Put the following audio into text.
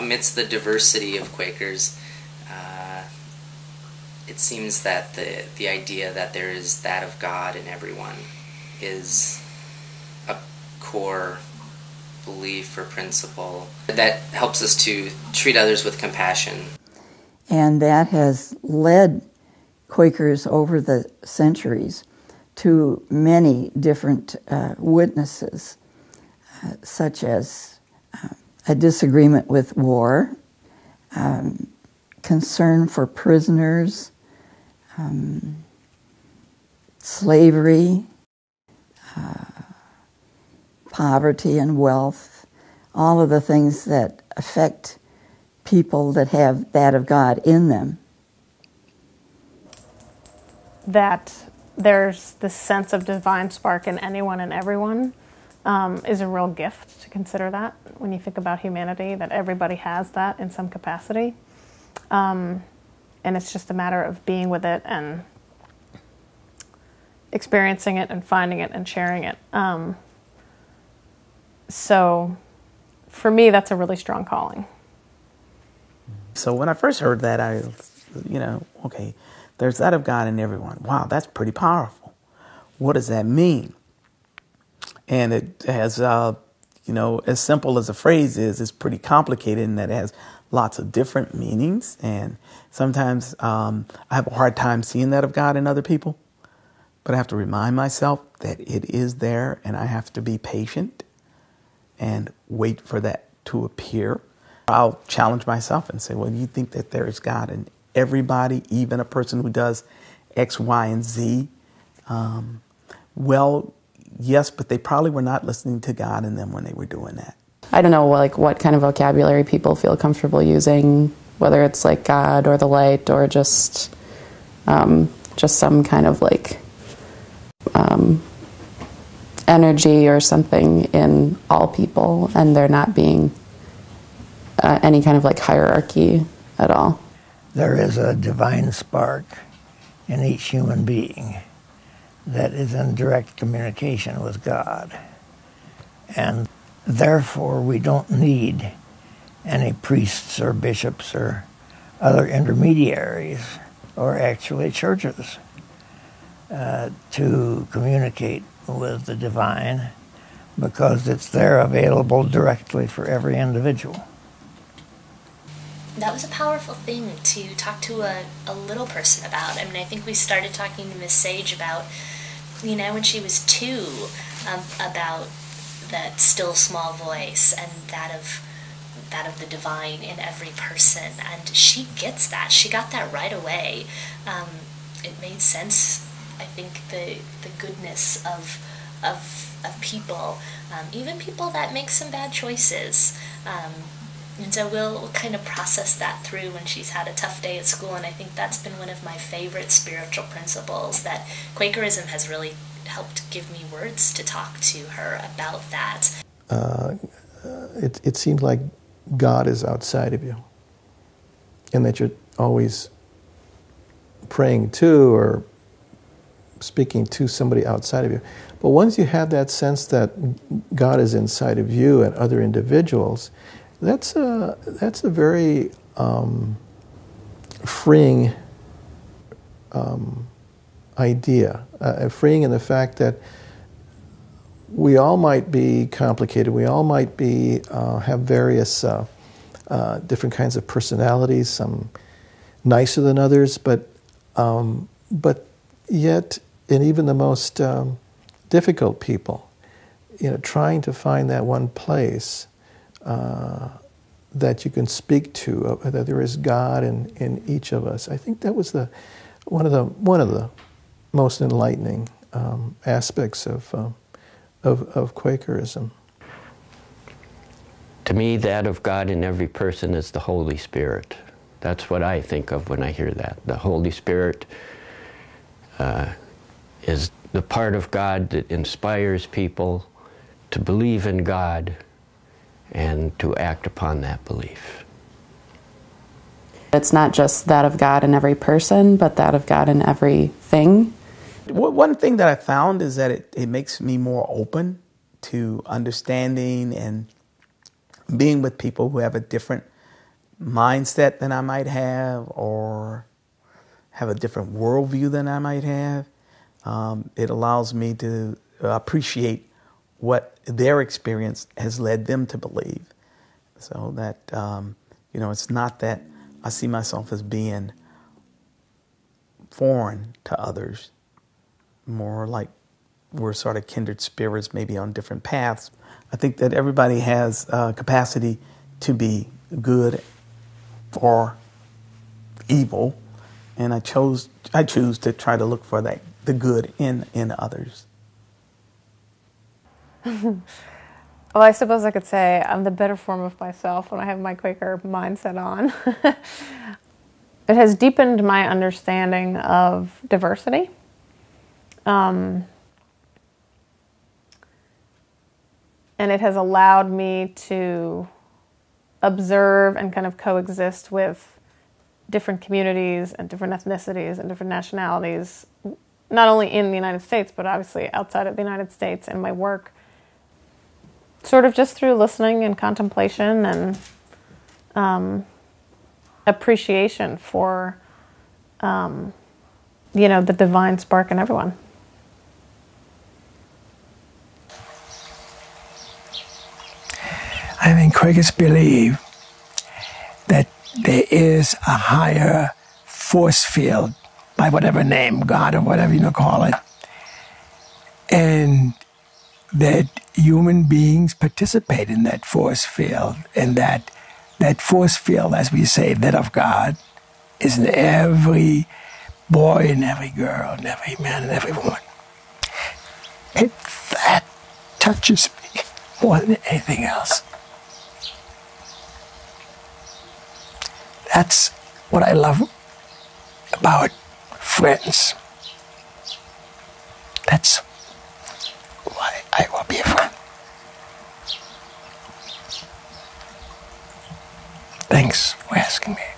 amidst the diversity of Quakers, uh, it seems that the, the idea that there is that of God in everyone is a core belief or principle that helps us to treat others with compassion. And that has led Quakers over the centuries to many different uh, witnesses, uh, such as a disagreement with war, um, concern for prisoners, um, slavery, uh, poverty and wealth, all of the things that affect people that have that of God in them. That there's this sense of divine spark in anyone and everyone um, is a real gift to consider that when you think about humanity, that everybody has that in some capacity. Um, and it's just a matter of being with it and experiencing it and finding it and sharing it. Um, so for me, that's a really strong calling. So when I first heard that, I, you know, okay, there's that of God in everyone. Wow, that's pretty powerful. What does that mean? And it has, uh, you know, as simple as a phrase is, it's pretty complicated in that it has lots of different meanings. And sometimes um, I have a hard time seeing that of God in other people. But I have to remind myself that it is there and I have to be patient and wait for that to appear. I'll challenge myself and say, well, you think that there is God in everybody, even a person who does X, Y, and Z? Um, well, yes, but they probably were not listening to God in them when they were doing that. I don't know, like what kind of vocabulary people feel comfortable using, whether it's like God or the light or just um, just some kind of like um, energy or something in all people, and there not being uh, any kind of like hierarchy at all. There is a divine spark in each human being that is in direct communication with God. And therefore, we don't need any priests or bishops or other intermediaries or actually churches uh, to communicate with the divine because it's there available directly for every individual. That was a powerful thing to talk to a, a little person about. I mean, I think we started talking to Miss Sage about, you know, when she was two, um, about that still small voice and that of that of the divine in every person, and she gets that. She got that right away. Um, it made sense. I think the the goodness of of of people, um, even people that make some bad choices. Um, and so we'll, kind of process that through when she's had a tough day at school. And I think that's been one of my favorite spiritual principles that Quakerism has really helped give me words to talk to her about that. Uh, it, it seems like God is outside of you, and that you're always praying to or speaking to somebody outside of you. But once you have that sense that God is inside of you and other individuals, that's a that's a very um, freeing um, idea. Uh, freeing in the fact that we all might be complicated. We all might be uh, have various uh, uh different kinds of personalities. Some nicer than others, but um, but yet, in even the most um, difficult people, you know, trying to find that one place uh, that you can speak to, uh, that there is God in, in each of us. I think that was the one of the one of the most enlightening um, aspects of, um, of of Quakerism. To me, that of God in every person is the Holy Spirit. That's what I think of when I hear that. The Holy Spirit uh, is the part of God that inspires people to believe in God and to act upon that belief. It's not just that of God in every person, but that of God in everything. One thing that I found is that it, it makes me more open to understanding and being with people who have a different mindset than I might have or have a different worldview than I might have. Um, it allows me to appreciate what their experience has led them to believe. So that, um, you know, it's not that I see myself as being foreign to others, more like we're sort of kindred spirits, maybe on different paths. I think that everybody has uh, capacity to be good or evil, and I chose I choose to try to look for that the good in in others. well, I suppose I could say I'm the better form of myself when I have my Quaker mindset on. it has deepened my understanding of diversity. Um, and it has allowed me to observe and kind of coexist with different communities and different ethnicities and different nationalities, not only in the United States, but obviously outside of the United States in my work, sort of just through listening and contemplation and um, appreciation for, um, you know, the divine spark in everyone. I think Quakers believe that there is a higher force field, by whatever name, God or whatever you call it, and that human beings participate in that force field, and that that force field, as we say, that of God, is in every boy and every girl and every man and every woman. And that touches me more than anything else. That's what I love about friends. That's why I will be. Thanks for asking me.